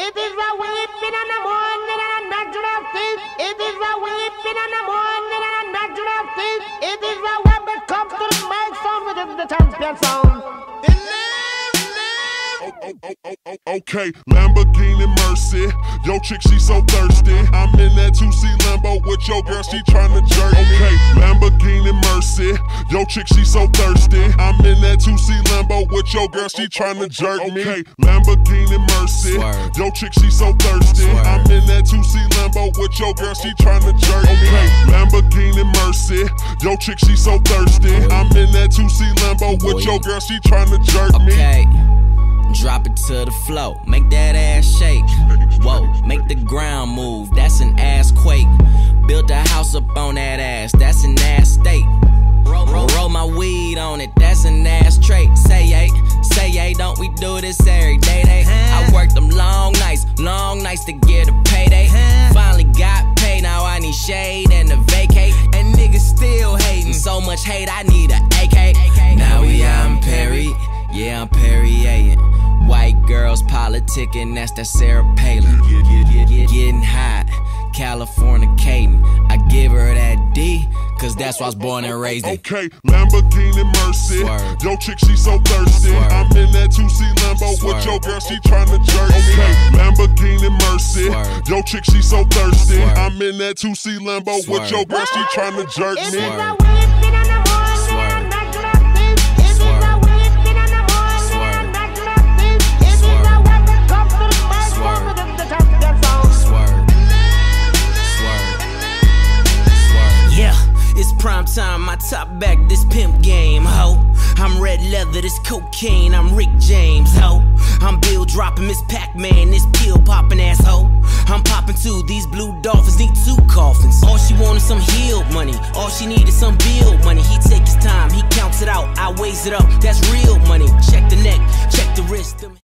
It is a weeping in the morning and a natural thing. It is a weeping in the morning and a natural thing. It is a when it comes to the mic sound, it is the champion sound. Oh, oh, oh, Okay, Lamborghini Mercy. Yo, chick, she so thirsty. I'm in that 2C Lambo with your girl, she tryna jerk. Me. Okay, Lamborghini Mercy. Yo, chick, she so thirsty. I'm in that 2C Lambo with your girl, she tryna jerk me. Okay, Lamborghini Mercy. Yo, chick, she so thirsty. I'm in that 2C Lambo with your girl, she tryna jerk me. Okay, Lamborghini Mercy. Yo, chick, she so thirsty. I'm in that 2C Lambo with your girl, she tryna jerk me. Okay. Drop it to the flow, make that ass shake. Whoa, make the ground move, that's an ass quake. Built a house up on that ass, that's an ass state. Roll, roll, roll my weed on it, that's an ass trait. Say yay, say yay, don't we do this every day? Day. I worked them long nights, long nights to get a payday. Finally got paid, now I need shade and a vacate. Politicking, that's that Sarah Palin. Getting hot, California Californicating. I give her that D, cause that's why I was born and raised in. Okay, Lamborghini Mercy. Swerve. Yo, chick, she so thirsty. Swerve. I'm in that 2C Lambo with Swerve. your girl, she tryna jerk. Okay, Lamborghini Mercy. Swerve. Yo, chick, she so thirsty. Swerve. I'm in that 2C Lambo with Swerve. your girl, she tryna jerk me. Prime time. My top back, this pimp game, ho. I'm red leather, this cocaine. I'm Rick James, ho. I'm Bill dropping Miss Pac Man, this pill popping asshole. I'm popping too. These blue dolphins need two coffins. All she wanted some healed money. All she needed some bill money. He take his time, he counts it out. I weighs it up. That's real money. Check the neck, check the wrist.